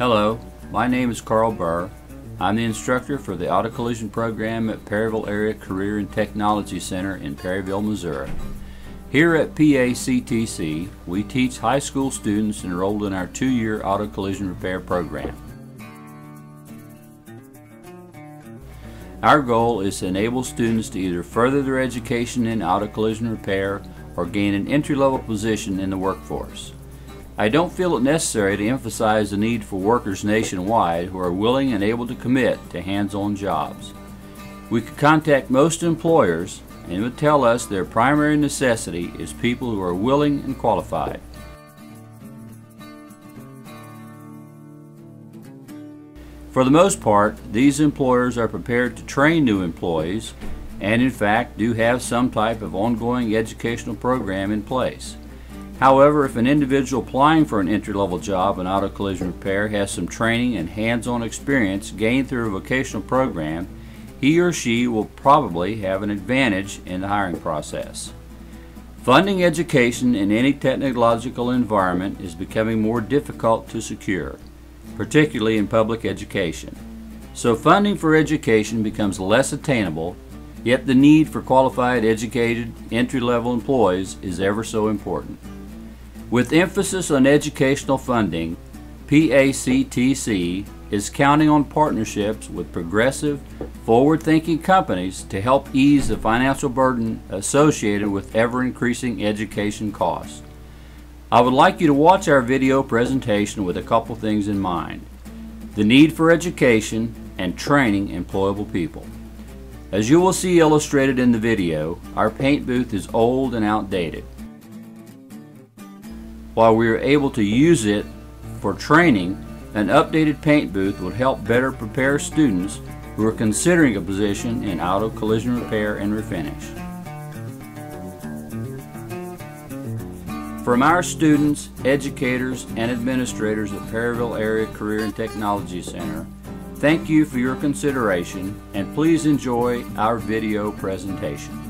Hello, my name is Carl Burr. I'm the instructor for the Auto Collision program at Perryville Area Career and Technology Center in Perryville, Missouri. Here at PACTC, we teach high school students enrolled in our two-year auto collision repair program. Our goal is to enable students to either further their education in auto collision repair or gain an entry-level position in the workforce. I don't feel it necessary to emphasize the need for workers nationwide who are willing and able to commit to hands-on jobs. We could contact most employers and would tell us their primary necessity is people who are willing and qualified. For the most part, these employers are prepared to train new employees and in fact do have some type of ongoing educational program in place. However, if an individual applying for an entry-level job in auto collision repair has some training and hands-on experience gained through a vocational program, he or she will probably have an advantage in the hiring process. Funding education in any technological environment is becoming more difficult to secure, particularly in public education. So funding for education becomes less attainable, yet the need for qualified, educated, entry-level employees is ever so important. With emphasis on educational funding, PACTC is counting on partnerships with progressive, forward-thinking companies to help ease the financial burden associated with ever-increasing education costs. I would like you to watch our video presentation with a couple things in mind. The need for education and training employable people. As you will see illustrated in the video, our paint booth is old and outdated. While we are able to use it for training, an updated paint booth would help better prepare students who are considering a position in auto collision repair and refinish. From our students, educators, and administrators at Perryville Area Career and Technology Center, thank you for your consideration and please enjoy our video presentation.